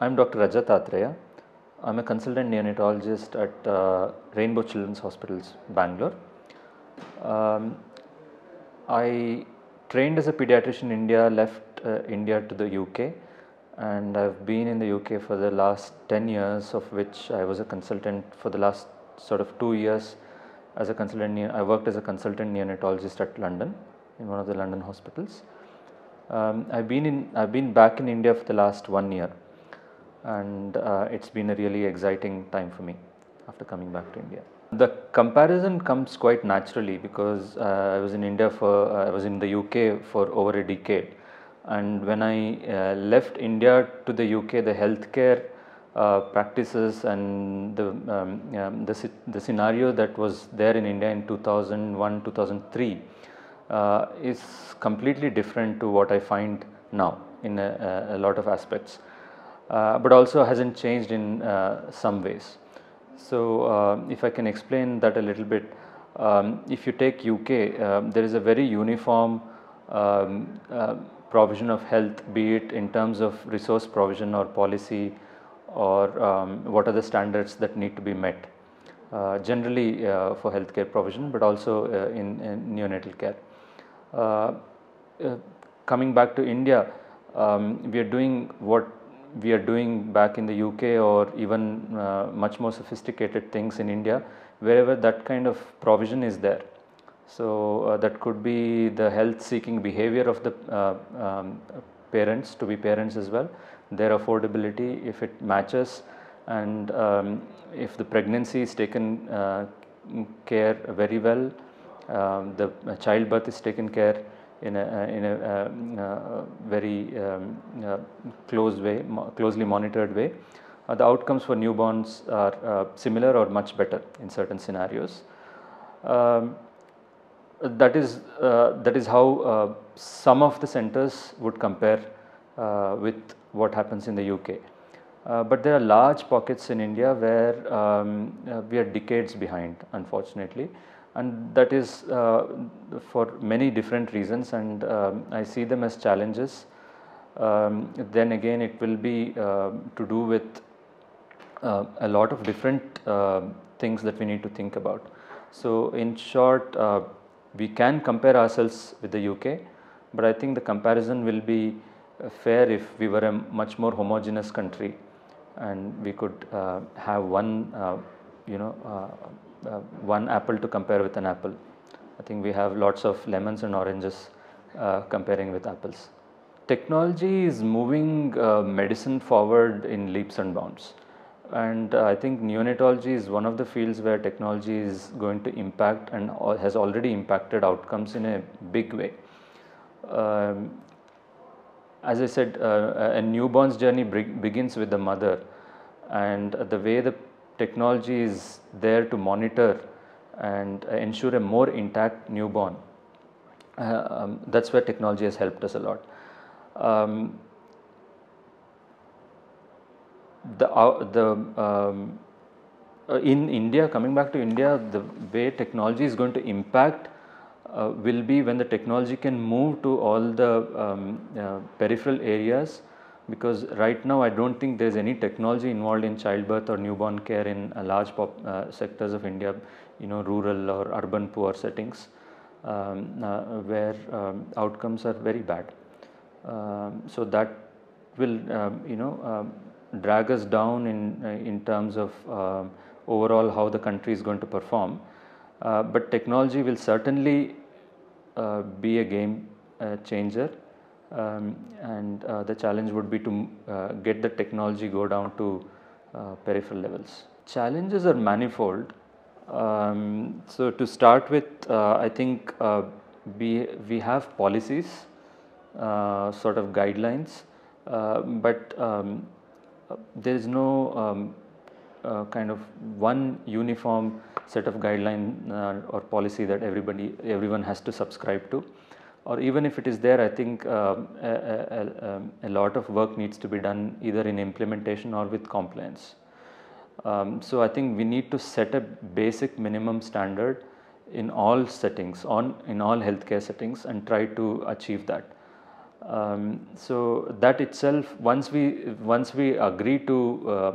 I'm Dr. Rajath Athreya. I'm a consultant neonatologist at uh, Rainbow Children's Hospitals, Bangalore. Um, I trained as a pediatrician in India, left uh, India to the UK, and I've been in the UK for the last 10 years, of which I was a consultant for the last sort of two years as a consultant. I worked as a consultant neonatologist at London in one of the London hospitals. Um, I've been in I've been back in India for the last one year, and uh, it's been a really exciting time for me after coming back to India. The comparison comes quite naturally because uh, I was in India for uh, I was in the UK for over a decade, and when I uh, left India to the UK, the healthcare uh, practices and the um, um, the, the scenario that was there in India in 2001 2003 uh, is completely different to what I find now in a, a lot of aspects, but also hasn't changed in uh, some ways. So, uh, if I can explain that a little bit, um, if you take UK, um, there is a very uniform um, uh, provision of health, be it in terms of resource provision or policy, or um, what are the standards that need to be met. Uh, generally uh, for healthcare provision, but also uh, in, in neonatal care. Uh, uh, coming back to India, um, we are doing what we are doing back in the UK or even uh, much more sophisticated things in India, wherever that kind of provision is there. So, uh, that could be the health seeking behavior of the uh, um, parents to be parents as well, their affordability, if it matches, and um, if the pregnancy is taken uh, care very well, um, the childbirth is taken care in a, in a um, uh, very um, uh, close way, mo- closely monitored way. Uh, the outcomes for newborns are uh, similar or much better in certain scenarios. Um, that is uh, that is how uh, some of the centers would compare uh, with what happens in the UK. Uh, but there are large pockets in India where um, uh, we are decades behind, unfortunately, and that is uh, for many different reasons, and um, I see them as challenges. Um, then again, it will be uh, to do with uh, a lot of different things that we need to think about. So, in short, we can compare ourselves with the UK, but I think the comparison will be fair if we were a much more homogeneous country and we could uh, have one, uh, you know, uh, uh, one apple to compare with an apple. I think we have lots of lemons and oranges uh, comparing with apples. Technology is moving uh, medicine forward in leaps and bounds. And uh, I think neonatology is one of the fields where technology is going to impact and has already impacted outcomes in a big way. Um, as I said, uh, a newborn's journey begins with the mother, and the way the technology is there to monitor and ensure a more intact newborn. Uh, um, that's where technology has helped us a lot. Um, the uh, the um, uh, in India, coming back to India, the way technology is going to impact uh, will be when the technology can move to all the um, uh, peripheral areas because right now I don't think there's any technology involved in childbirth or newborn care in a large pop, uh, sectors of India, you know, rural or urban poor settings um, uh, where um, outcomes are very bad. Um, so that will um, you know um, drag us down in uh, in terms of um, overall how the country is going to perform. Uh, but technology will certainly uh, be a game uh, changer, um, and uh, the challenge would be to uh, get the technology go down to uh, peripheral levels. Challenges are manifold. Um, so to start with, uh, I think uh, we we have policies, uh, sort of guidelines, but um, there is no um, kind of one uniform set of guideline or policy that everybody everyone has to subscribe to or even if it is there i think um, a, a, um, a lot of work needs to be done either in implementation or with compliance. Um, so i think we need to set a basic minimum standard in all settings on in all healthcare settings and try to achieve that. Um, so that itself, once we once we agree to, uh,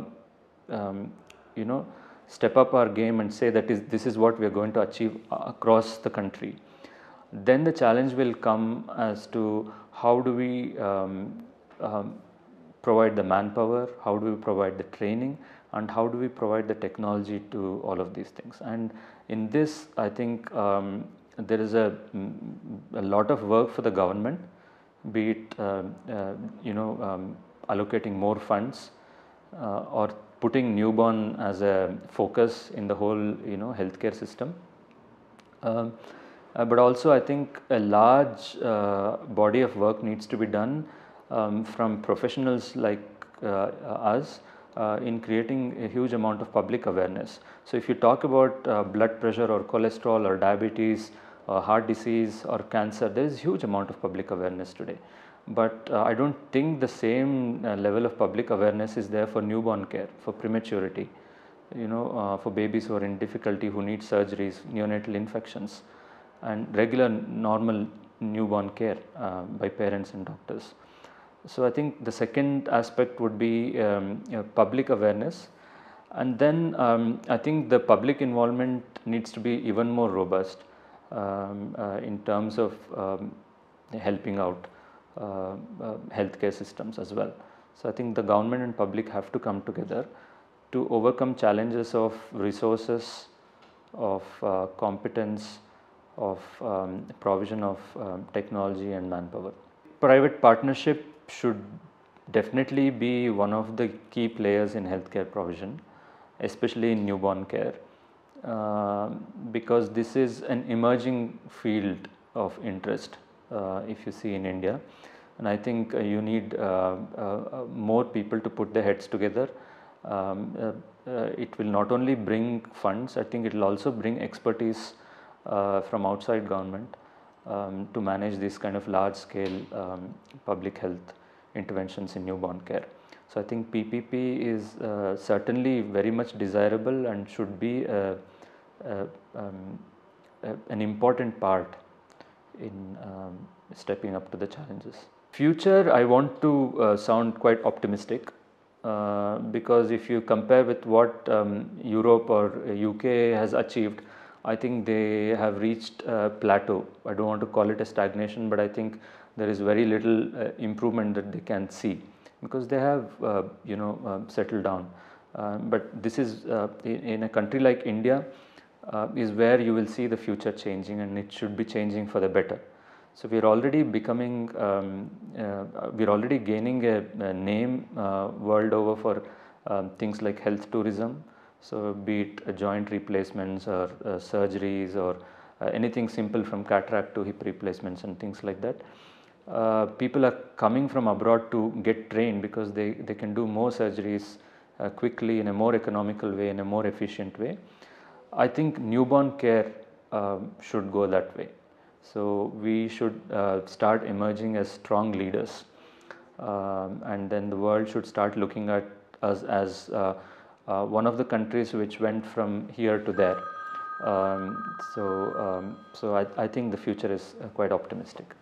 um, you know, step up our game and say that is this is what we are going to achieve across the country, then the challenge will come as to how do we um, um, provide the manpower, how do we provide the training, and how do we provide the technology to all of these things. And in this, I think um, there is a, a, lot of work for the government, be it uh, uh, you know um, allocating more funds uh, or putting newborn as a focus in the whole you know healthcare system. Um, but also I think a large uh, body of work needs to be done um, from professionals like uh, us uh, in creating a huge amount of public awareness. So, if you talk about uh, blood pressure or cholesterol or diabetes or heart disease or cancer, there is huge amount of public awareness today. But uh, I do not think the same level of public awareness is there for newborn care, for prematurity, you know, for babies who are in difficulty, who need surgeries, neonatal infections and regular normal newborn care uh, by parents and doctors. So, I think the second aspect would be um, know, public awareness and then um, I think the public involvement needs to be even more robust um, uh, in terms of um, helping out uh, uh, healthcare systems as well. So, I think the government and public have to come together to overcome challenges of resources, of uh, competence, of um, provision of um, technology and manpower. Private partnership should definitely be one of the key players in healthcare provision, especially in newborn care, uh, because this is an emerging field of interest uh, if you see in India. And I think uh, you need uh, uh, more people to put their heads together. Um, uh, it will not only bring funds, I think it will also bring expertise from outside government um, to manage this kind of large scale um, public health interventions in newborn care. So, I think PPP is uh, certainly very much desirable and should be a, a, um, a, an important part in um, stepping up to the challenges. Future I want to uh, sound quite optimistic uh, because if you compare with what um, Europe or UK has achieved I think they have reached a plateau. I do not want to call it a stagnation, but I think there is very little uh, improvement that they can see because they have uh, you know uh, settled down. Uh, but this is uh, in, in, a country like India uh, is where you will see the future changing and it should be changing for the better. So we are already becoming, um, we are already gaining a, a name world over for um, things like health tourism, so, be it joint replacements or uh, surgeries or uh, anything simple from cataract to hip replacements and things like that. Uh, people are coming from abroad to get trained because they, they can do more surgeries uh, quickly in a more economical way, in a more efficient way. I think newborn care um, should go that way. So, we should uh, start emerging as strong leaders um, and then the world should start looking at us as uh, one of the countries which went from here to there. Um, so, um, so I, I think the future is uh, quite optimistic.